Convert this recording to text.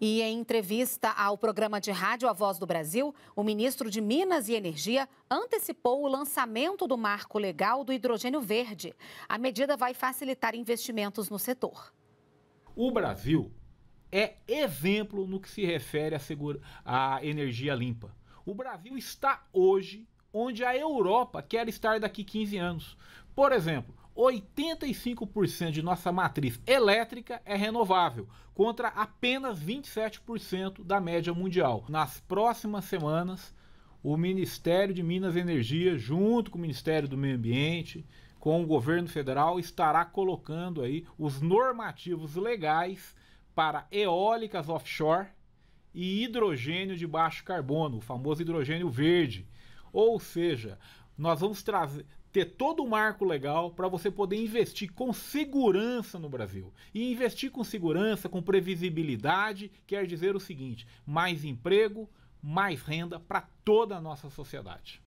E em entrevista ao programa de rádio A Voz do Brasil, o ministro de Minas e Energia antecipou o lançamento do marco legal do hidrogênio verde. A medida vai facilitar investimentos no setor. O Brasil é exemplo no que se refere à, segura, energia limpa. O Brasil está hoje onde a Europa quer estar daqui 15 anos. Por exemplo, 85% de nossa matriz elétrica é renovável, contra apenas 27% da média mundial. Nas próximas semanas, o Ministério de Minas e Energia, junto com o Ministério do Meio Ambiente, com o governo federal, estará colocando aí os normativos legais para eólicas offshore e hidrogênio de baixo carbono, o famoso hidrogênio verde. Ou seja, nós vamos trazer ter todo o marco legal para você poder investir com segurança no Brasil. E investir com segurança, com previsibilidade, quer dizer o seguinte: mais emprego, mais renda para toda a nossa sociedade.